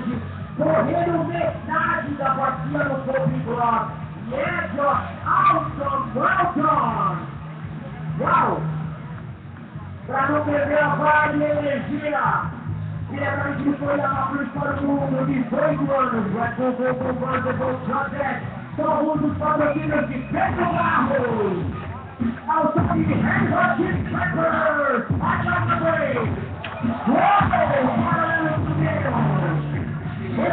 Laje, correndo metade da partida no Copa Block. E é Josh Alton, well done! Uau! Para não perder a vibe e energia, diretamente de Florianópolis para o mundo, 18 anos, vai com o Combustible Project, somos os patrocínios de Pedro Barros, ao som de Hot Chili Peppers, I got the way,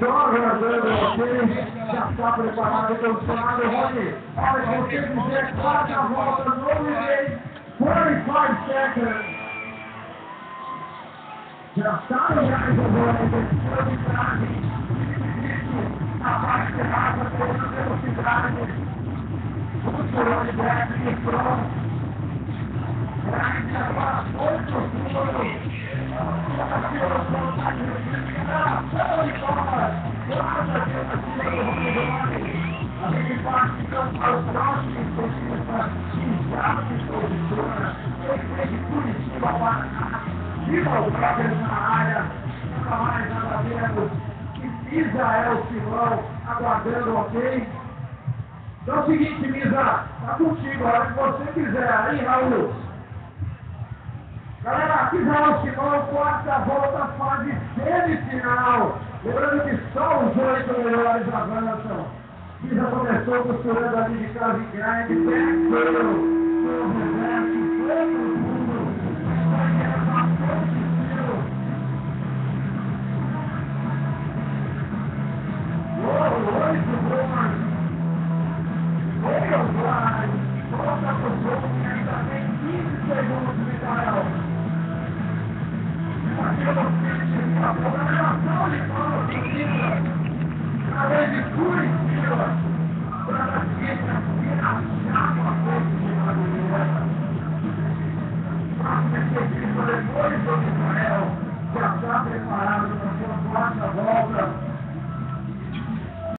Joga ok, já está preparado, condicionado. Rony, olha, você quiser quarta volta no relay, 45 seconds. Já está no gás agora, velocidade. A velocidade. Cultural de Brad e Pronto. Brad agora outro futuro. A gente participa aos próximos pesquisas de Jales Produtora, de Curitiba, Paraná, o Brothers na área, nunca mais nada menos Israel Simão, aguardando ok. Então é o seguinte, Misa, tá contigo, a hora que você quiser. Aí, Raul. Galera, aqui Raul Simão, quarta volta, fase semifinal. Lembrando que só os oito melhores avançam. Misa começou costurando ali de casa em grande, backfield, no reverso, todo